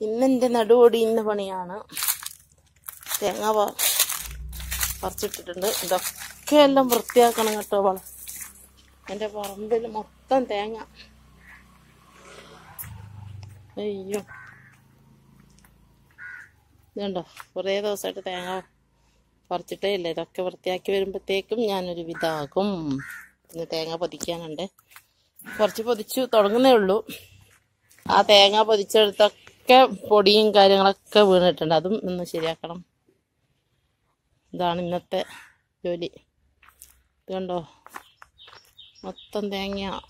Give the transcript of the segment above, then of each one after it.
ഇന്നെന്റെ നടുവൊടിയുന്ന പണിയാണ്. തേങ്ങ പറിച്ചിട്ടിട്ടുണ്ട്. ഇതൊക്കെ എല്ലാം വൃത്തിയാക്കണം കേട്ടോ വള എന്റെ പറമ്പിൽ മൊത്തം തേങ്ങ. അയ്യോ. ഇതുണ്ടോ? കുറേ ദിവസമായിട്ട് തേങ്ങ പറിച്ചിട്ടേ ഇല്ല. ഇതൊക്കെ വൃത്തിയാക്കി വരുമ്പോഴത്തേക്കും ഞാനൊരു വിധാകും. പിന്നെ തേങ്ങ പൊതിക്കാനുണ്ട്. കുറച്ച് പൊതിച്ചു തുടങ്ങുന്നേ ഉള്ളൂ. ആ തേങ്ങ പൊതിച്ചെടുത്തൊക്കെ പൊടിയും കാര്യങ്ങളൊക്കെ വീണിട്ടുണ്ട്. അതും ഒന്ന് ശരിയാക്കണം. ഇതാണ് ഇന്നത്തെ ജോലി. ഇത് കണ്ടോ? മൊത്തം തേങ്ങ.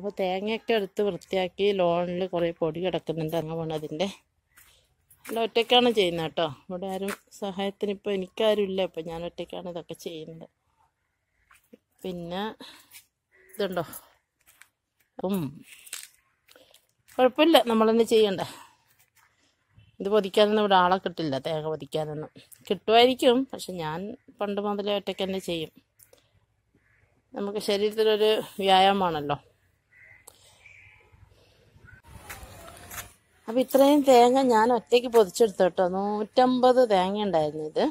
അപ്പോൾ തേങ്ങയൊക്കെ എടുത്ത് വൃത്തിയാക്കി ലോണിൽ കുറേ പൊടി കിടക്കുന്നുണ്ട് അങ്ങ് വീണതിന്റെ അല്ല ഒറ്റയ്ക്കാണ് ചെയ്യുന്നത് കേട്ടോ. ഇവിടെ ആരും സഹായത്തിന് ഇപ്പോൾ എനിക്കാരും ഇല്ല. ഇപ്പം ഞാൻ ഒറ്റയ്ക്കാണ് ഇതൊക്കെ ചെയ്യുന്നത്. പിന്നെ ഇതുണ്ടോ? ഉം. കുഴപ്പമില്ല. നമ്മളെന്നെ ചെയ്യണ്ട. ഇത് പൊതിക്കാനൊന്നും ഇവിടെ ആളെ കിട്ടില്ല. തേങ്ങ പൊതിക്കാനൊന്നും. കിട്ടുമായിരിക്കും. പക്ഷെ ഞാൻ പണ്ട് മുതലേ ഒറ്റയ്ക്ക് തന്നെ ചെയ്യും. നമുക്ക് ശരീരത്തിലൊരു വ്യായാമമാണല്ലോ. അപ്പം ഇത്രയും തേങ്ങ ഞാൻ ഒറ്റയ്ക്ക് പൊതിച്ചെടുത്തു കേട്ടോ. നൂറ്റമ്പത് തേങ്ങ ഉണ്ടായിരുന്നു ഇത്.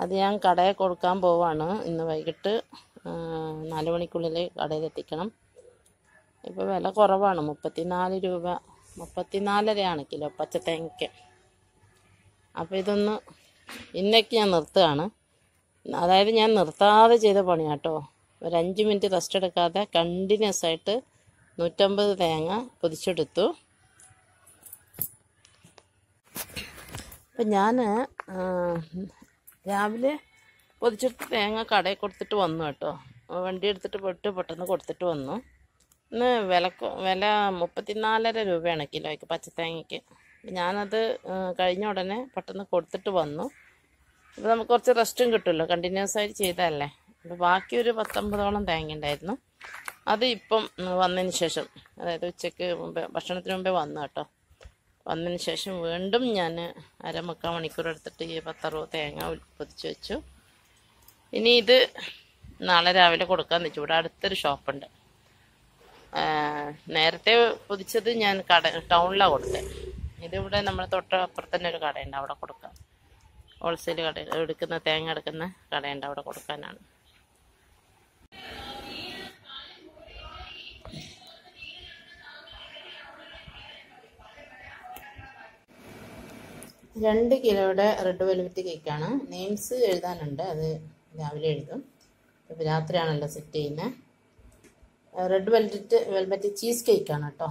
അത് ഞാൻ കടയിൽ കൊടുക്കാൻ പോവാണ്. ഇന്ന് വൈകിട്ട് നാല് മണിക്കുള്ളിൽ കടയിൽ എത്തിക്കണം. ഇപ്പോൾ വില കുറവാണ്. മുപ്പത്തിനാല് രൂപ. മുപ്പത്തിനാലരയാണ് കിലോ പച്ച തേങ്ങയ്ക്ക് അപ്പോൾ ഇതൊന്ന് ഇന്നേക്ക് ഞാൻ നിർത്തുകയാണ്. അതായത് ഞാൻ നിർത്താതെ ചെയ്ത പണിയാട്ടോ ഒരു അഞ്ച് മിനിറ്റ് റെസ്റ്റ് എടുക്കാതെ കണ്ടിന്യൂസ് ആയിട്ട് നൂറ്റമ്പത് തേങ്ങ പൊതിച്ചെടുത്തു. അപ്പം ഞാൻ രാവിലെ പൊതിച്ചെടുത്ത് തേങ്ങ കടയിൽ കൊടുത്തിട്ട് വന്നു കേട്ടോ. വണ്ടി എടുത്തിട്ട് പോയിട്ട് പെട്ടെന്ന് കൊടുത്തിട്ട് വന്നു. ഇന്ന് വില വില മുപ്പത്തിനാലര രൂപയാണ് കിലോയ്ക്ക് പച്ചത്തേങ്ങയ്ക്ക്. ഞാനത് കഴിഞ്ഞ ഉടനെ പെട്ടെന്ന് കൊടുത്തിട്ട് വന്നു. അപ്പോൾ നമുക്ക് കുറച്ച് റെസ്റ്റും കിട്ടുമല്ലോ കണ്ടിന്യൂസ് ആയിട്ട് ചെയ്തതല്ലേ? അപ്പോൾ ബാക്കി ഒരു പത്തൊമ്പതോളം തേങ്ങ ഉണ്ടായിരുന്നു. അത് ഇപ്പം വന്നതിന് ശേഷം അതായത് ഉച്ചയ്ക്ക് മുമ്പേ ഭക്ഷണത്തിന് മുമ്പേ വന്നു കേട്ടോ. വന്നതിന് ശേഷം വീണ്ടും ഞാൻ അരമുക്കാൽ മണിക്കൂർ എടുത്തിട്ട് ഈ പത്തറുപത് തേങ്ങ പൊതിച്ച് വെച്ചു. ഇനി ഇത് നാളെ രാവിലെ കൊടുക്കാൻ വെച്ചു. ഇവിടെ അടുത്തൊരു ഷോപ്പുണ്ട്. നേരത്തെ പൊതിച്ചത് ഞാൻ കട ടൗണിലാണ് കൊടുത്തത് ഇതിവിടെ നമ്മുടെ തൊട്ടപ്പുറത്ത് തന്നെ ഒരു കടയുണ്ട് അവിടെ കൊടുക്കാം. ഹോൾസെയിൽ കട എടുക്കുന്ന തേങ്ങ എടുക്കുന്ന കടയുണ്ട് അവിടെ കൊടുക്കാനാണ്. രണ്ട് കിലോയുടെ റെഡ് വെൽവെറ്റ് കേക്കാണ് നെയിംസ് എഴുതാനുണ്ട്. അത് രാവിലെ എഴുതും. രാത്രിയാണല്ലോ സെറ്റ് ചെയ്യുന്നത്. റെഡ് വെൽവെറ്റ് വെൽവെറ്റ് ചീസ് കേക്കാണ് കേട്ടോ.